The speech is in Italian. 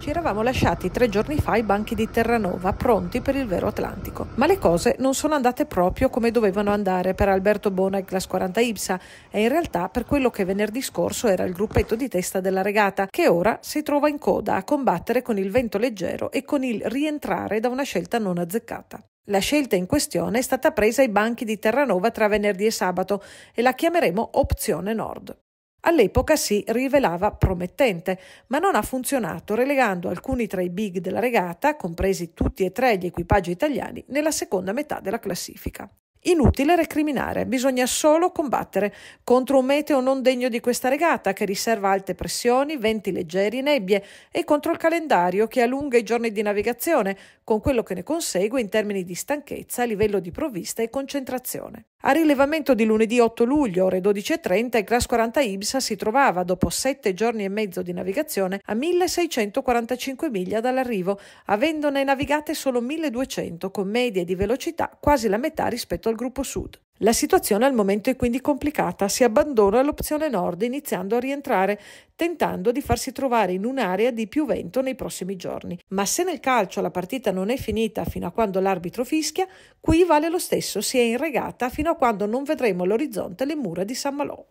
Ci eravamo lasciati tre giorni fa ai banchi di Terranova, pronti per il vero Atlantico. Ma le cose non sono andate proprio come dovevano andare per Alberto Bona e Class 40 Ipsa e in realtà per quello che venerdì scorso era il gruppetto di testa della regata, che ora si trova in coda a combattere con il vento leggero e con il rientrare da una scelta non azzeccata. La scelta in questione è stata presa ai banchi di Terranova tra venerdì e sabato e la chiameremo Opzione Nord. All'epoca si rivelava promettente, ma non ha funzionato, relegando alcuni tra i big della regata, compresi tutti e tre gli equipaggi italiani, nella seconda metà della classifica. Inutile recriminare, bisogna solo combattere contro un meteo non degno di questa regata che riserva alte pressioni, venti leggeri, nebbie e contro il calendario che allunga i giorni di navigazione, con quello che ne consegue in termini di stanchezza, livello di provvista e concentrazione. A rilevamento di lunedì 8 luglio, ore 12.30, il Class 40 Ibsa si trovava, dopo sette giorni e mezzo di navigazione, a 1645 miglia dall'arrivo, avendone navigate solo 1200, con medie di velocità quasi la metà rispetto al gruppo sud. La situazione al momento è quindi complicata, si abbandona l'opzione nord iniziando a rientrare, tentando di farsi trovare in un'area di più vento nei prossimi giorni. Ma se nel calcio la partita non è finita fino a quando l'arbitro fischia, qui vale lo stesso, si è in regata fino a quando non vedremo all'orizzonte le mura di San Malò.